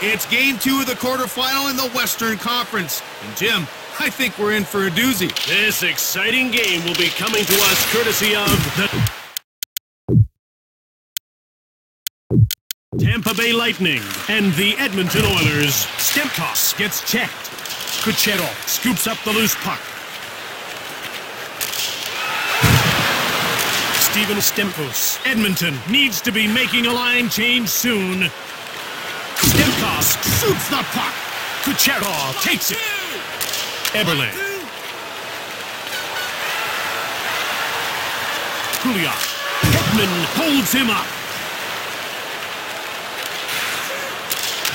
It's game two of the quarterfinal in the Western Conference. And Jim, I think we're in for a doozy. This exciting game will be coming to us courtesy of the Tampa Bay Lightning and the Edmonton Oilers. Stamkos gets checked. Kucherov scoops up the loose puck. Steven Stamkos. Edmonton needs to be making a line change soon. Stamkos shoots the puck. Kucherov takes it. Eberle. Kuliak. Hedman holds him up.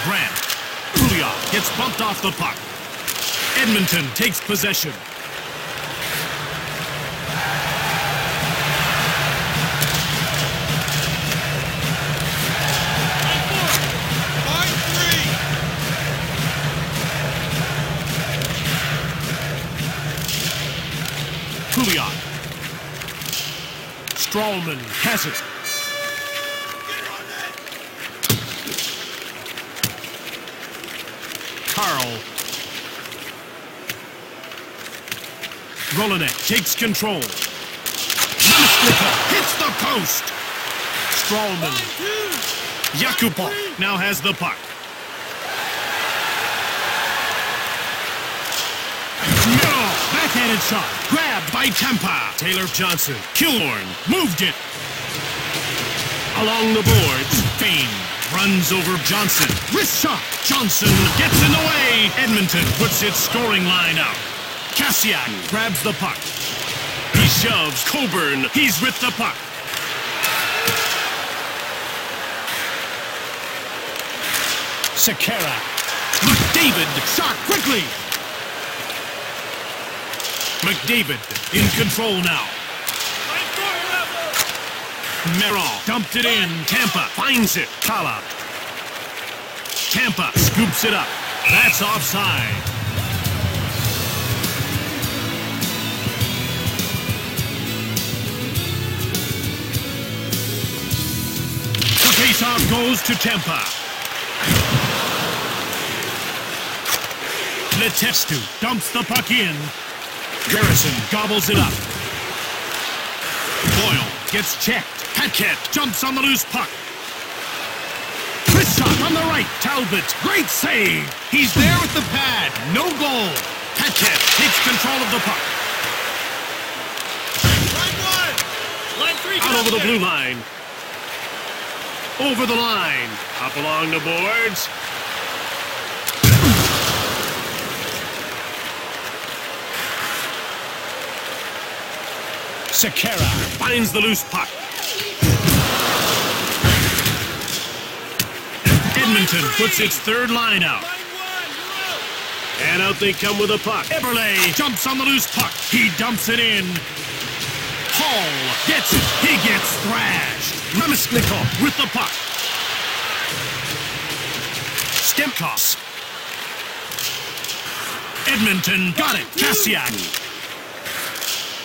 Grant. Kuliak gets bumped off the puck. Edmonton takes possession. Kuliak. Stralman has it. Carle. Rolanek takes control. Hits the post. Stralman. Yakupov now has the puck. No! Backhanded shot. Grabbed by Tampa. Taylor Johnson. Killorn moved it. Along the boards. Fayne runs over Johnson. Wrist shot. Johnson gets in the way. Edmonton puts its scoring line out. Kassian grabs the puck. He shoves Coburn. He's with the puck. Sekera. McDavid shot quickly. McDavid in control now. Merrill dumped it in. Tampa finds it. Kala. Tampa scoops it up. That's offside. The faceoff goes to Tampa. Letestu dumps the puck in. Garrison gobbles it up. Boyle gets checked. Paquette jumps on the loose puck. Wrist shot on the right. Talbot, great save. He's there with the pad. No goal. Paquette takes control of the puck. Line one. Line three. Out over the blue line. Over the line. Up along the boards. Sekera finds the loose puck. Edmonton puts its third line out. And out they come with a puck. Eberle jumps on the loose puck. He dumps it in. Hall gets it. He gets thrashed. Namestnikov with the puck. Stamkos. Edmonton got it. Kassian.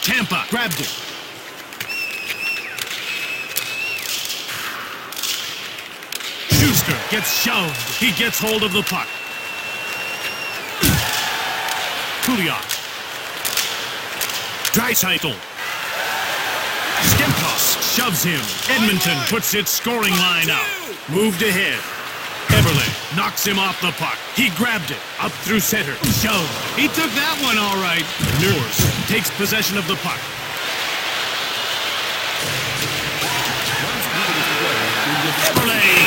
Tampa grabbed it. Sustr gets shoved. He gets hold of the puck. Kuliak. Draisaitl. Stamkos shoves him. Edmonton puts its scoring line out. Moved ahead. Eberle knocks him off the puck. He grabbed it. Up through center. Shove. He took that one all right. Nurse takes possession of the puck.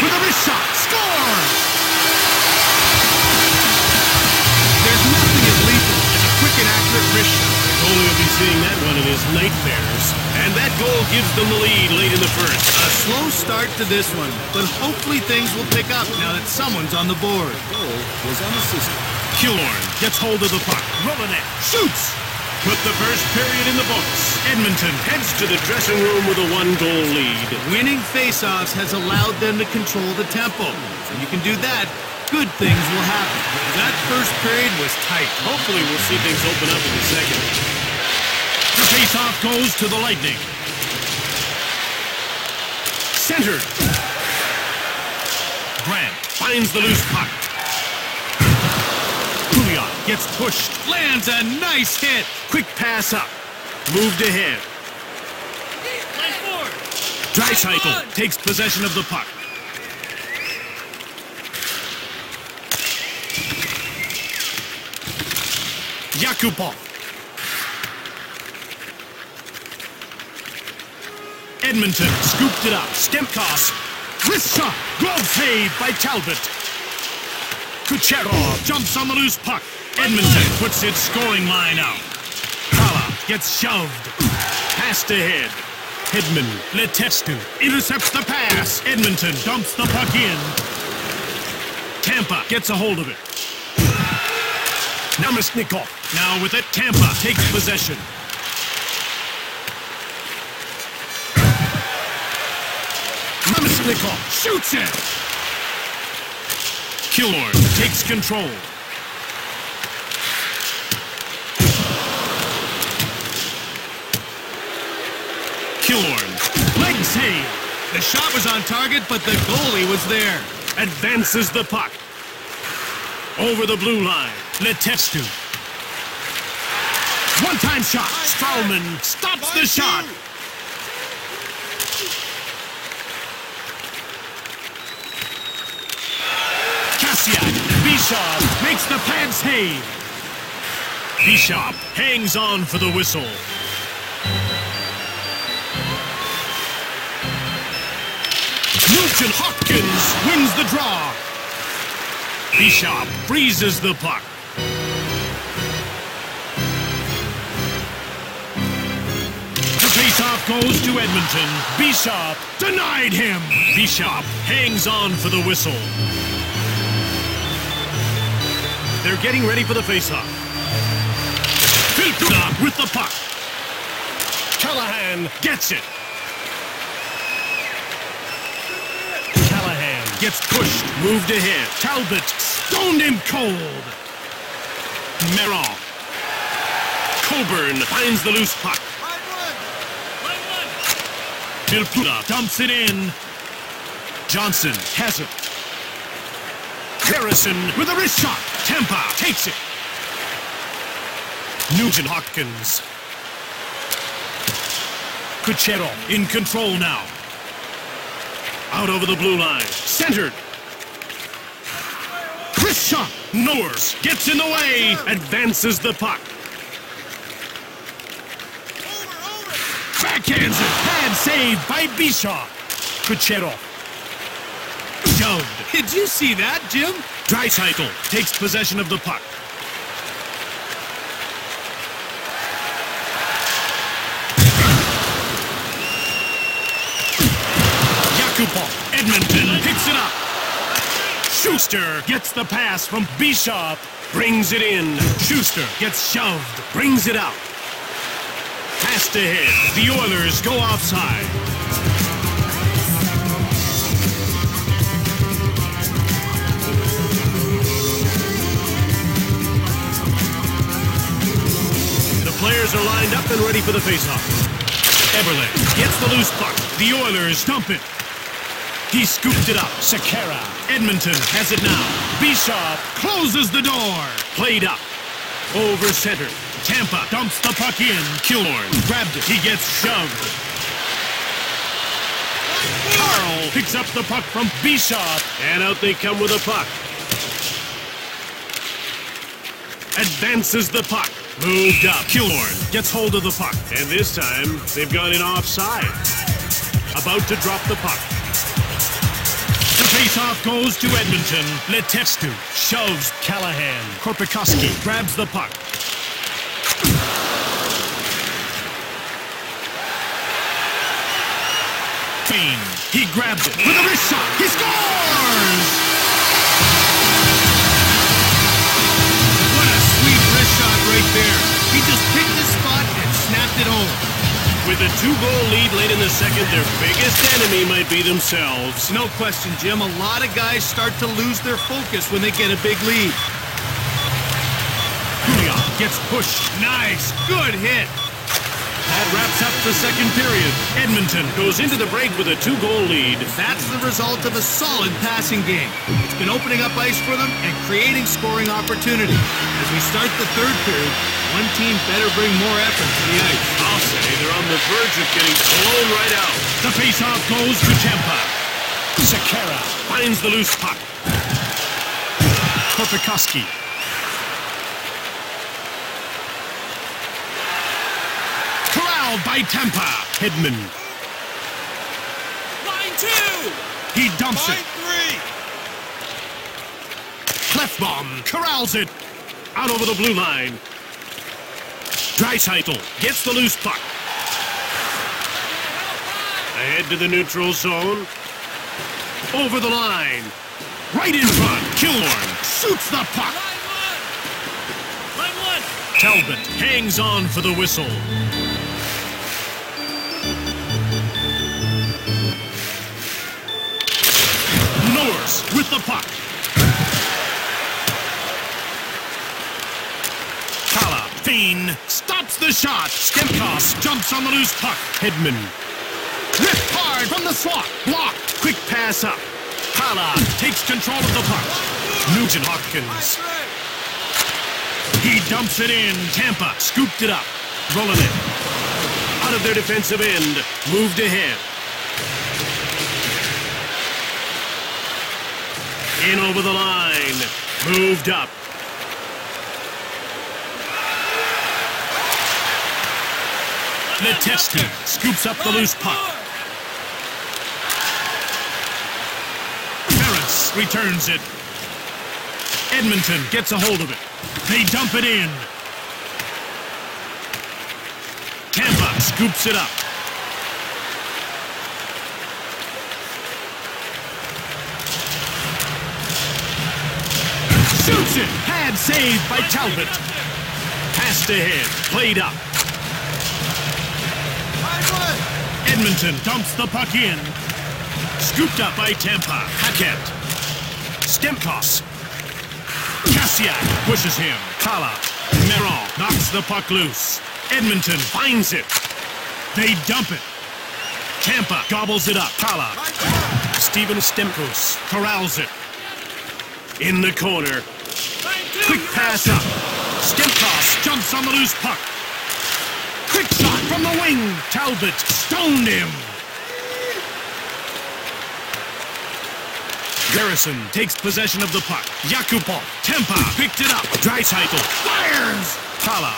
With a wrist shot. Score! There's nothing as lethal as a quick and accurate wrist shot. Goalie will be seeing that one in his nightmares. And that goal gives them the lead late in the first. A slow start to this one, but hopefully things will pick up now that someone's on the board. Goal was unassisted. Killorn gets hold of the puck. Rolanek shoots! Put the first period in the books. Edmonton heads to the dressing room with a one-goal lead. Winning faceoffs has allowed them to control the tempo. When you can do that, good things will happen. That first period was tight. Hopefully we'll see things open up in the second. The faceoff goes to the Lightning. Centered. Grant finds the loose puck. Gets pushed. Lands a nice hit. Quick pass up. Moved ahead. Draisaitl takes possession of the puck. Yakupov. Edmonton scooped it up. Stamkos. Wrist shot. Glove save by Talbot. Kucherov jumps on the loose puck. Edmonton puts its scoring line out. Kala gets shoved. Passed ahead. Hedman, Letestu intercepts the pass. Edmonton dumps the puck in. Tampa gets a hold of it. Namestnikov. Now with it, Tampa takes possession. Namestnikov shoots it. Killorn takes control. Killorn. Leg. The shot was on target, but the goalie was there. Advances the puck. Over the blue line. Letestu. One-time shot. Stralman stops the shot. Kassian. Bishop makes the pad save. Bishop hangs on for the whistle. Nugent Hopkins wins the draw. Bishop freezes the puck. The faceoff goes to Edmonton. Bishop denied him. Bishop hangs on for the whistle. They're getting ready for the faceoff. Filppula with the puck. Callahan gets it. Callahan gets pushed, moved ahead. Talbot stoned him cold. Merrill. Coburn finds the loose puck. Filppula dumps it in. Johnson has it. Harrison with a wrist shot. Tampa takes it. Nugent Hopkins. Kucherov in control now. Out over the blue line. Centered. Wrist shot. Norris gets in the way. Advances the puck. Backhands it. Bad save by Bishop. Kucherov. Shoved. Did you see that, Jim? Draisaitl takes possession of the puck. Yakupov. Edmonton picks it up. Sustr gets the pass from Bishop. Brings it in. Sustr gets shoved. Brings it out. Passed ahead. The Oilers go offside. The players are lined up and ready for the faceoff. Eberle gets the loose puck. The Oilers dump it. He scooped it up. Sekera. Edmonton has it now. Bishop closes the door. Played up. Over center. Tampa dumps the puck in. Killorn grabbed it. He gets shoved. Carle picks up the puck from Bishop. And out they come with a puck. Advances the puck. Moved up. Killorn gets hold of the puck. And this time, they've gone in offside. About to drop the puck. The faceoff goes to Edmonton. Letestu shoves Callahan. Korpikoski grabs the puck. Kane. He grabs it with a wrist shot. He scores! What a sweet wrist shot right there. He just picked With a two-goal lead late in the second, their biggest enemy might be themselves. No question, Jim. A lot of guys start to lose their focus when they get a big lead. Pouliot gets pushed. Nice. Good hit. That wraps up the second period. Edmonton goes into the break with a two-goal lead. That's the result of a solid passing game. It's been opening up ice for them and creating scoring opportunity. As we start the third period, one team better bring more effort to the ice. I'll say they're on the verge of getting blown right out. The face-off goes to Tampa. Sekera finds the loose puck. Korpikoski. Corralled by Tampa. Hedman. Line two! He dumps Line it. three! Klefbom corrals it. Out over the blue line. Draisaitl gets the loose puck. Ahead to the neutral zone. Over the line. Right in front. Killorn shoots the puck. Line one! Line one! Talbot hangs on for the whistle. With the puck. Kala, Fiend, stops the shot. Stamkos jumps on the loose puck. Hedman. Ripped hard from the slot. Blocked. Quick pass up. Kala takes control of the puck. Nugent Hopkins. He dumps it in. Tampa scooped it up. Rolling it. Out of their defensive end. Moved ahead. In over the line. Moved up. Letestu scoops up the loose puck. Ferris returns it. Edmonton gets a hold of it. They dump it in. Tampa scoops it up. Shoots it. Pad saved by Talbot. Passed ahead. Played up. Edmonton dumps the puck in. Scooped up by Tampa. Hackett. Stamkos. Kassian pushes him. Kala. Meron knocks the puck loose. Edmonton finds it. They dump it. Tampa gobbles it up. Kala. Steven Stamkos corrals it. In the corner. Quick pass up. Stamkos jumps on the loose puck. Quick shot from the wing. Talbot stoned him. Garrison takes possession of the puck. Yakupov. Tampa picked it up. Draisaitl fires. Kala.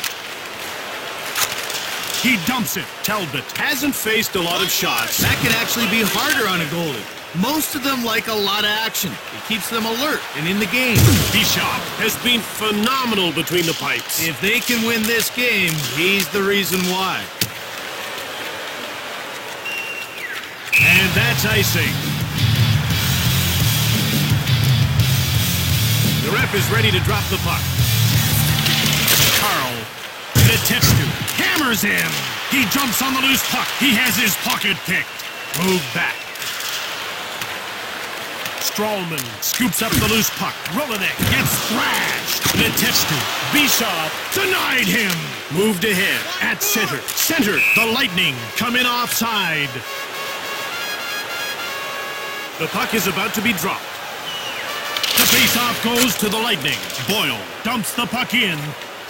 He dumps it. Talbot hasn't faced a lot of shots. That can actually be harder on a goalie. Most of them like a lot of action. It keeps them alert and in the game. Bishop has been phenomenal between the pipes. If they can win this game, he's the reason why. And that's icing. The ref is ready to drop the puck. Carle Letestu hammers him. He jumps on the loose puck. He has his pocket picked. Move back. Stralman scoops up the loose puck. Rolonek gets thrashed. Letestu. Bishop denied him. Moved ahead at center. Center. The Lightning come in offside. The puck is about to be dropped. The faceoff goes to the Lightning. Boyle dumps the puck in.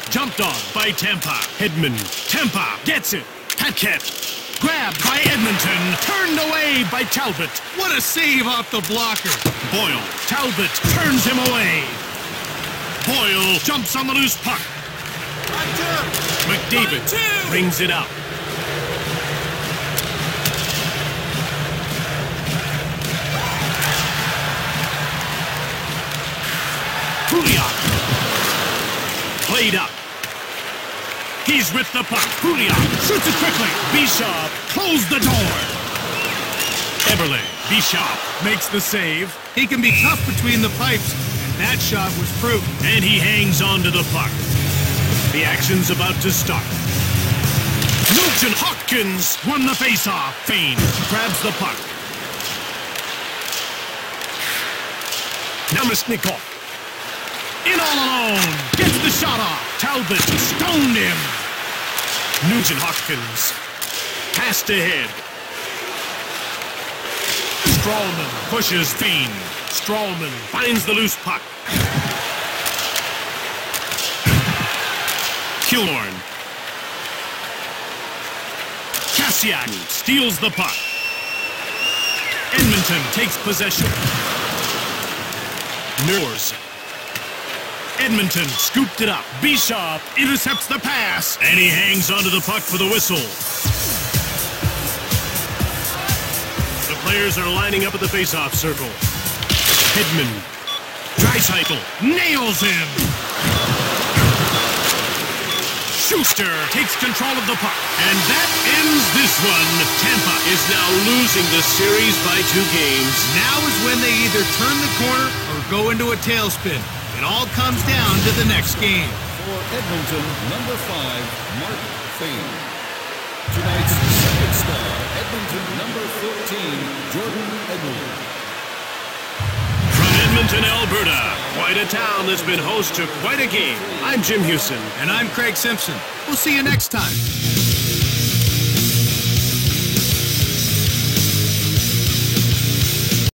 Jumped on by Tampa. Hedman. Tampa gets it. Paquette. Grabbed by Edmonton. Turned away by Talbot. What a save off the blocker. Boyle. Talbot turns him away. Boyle jumps on the loose puck. McDavid brings it out. Pouliot. Played up. He's with the puck. Pouliot shoots it quickly. Bishop closed the door. Eberle. Bishop makes the save. He can be tough between the pipes, and that shot was proof. And he hangs on to the puck. The action's about to start. Nugent Hopkins won the faceoff. Fayne grabs the puck. Namestnikov. In all alone. Gets the shot off. Talbot stoned him. Nugent Hopkins. Passed ahead. Stralman pushes Bean. Stralman finds the loose puck. Killorn. Kassian steals the puck. Edmonton takes possession. Nurse. Edmonton scooped it up. Bishop intercepts the pass, and he hangs onto the puck for the whistle. The players are lining up at the faceoff circle. Hedman. Draisaitl nails him. Sustr takes control of the puck. And that ends this one. Tampa is now losing the series by two games. Now is when they either turn the corner or go into a tailspin. It all comes down to the next game. For Edmonton, number five, Mark Fayne. Tonight's second star, Edmonton, number 14, Jordan Edwards. From Edmonton, Alberta, quite a town that's been host to quite a game. I'm Jim Houston. And I'm Craig Simpson. We'll see you next time.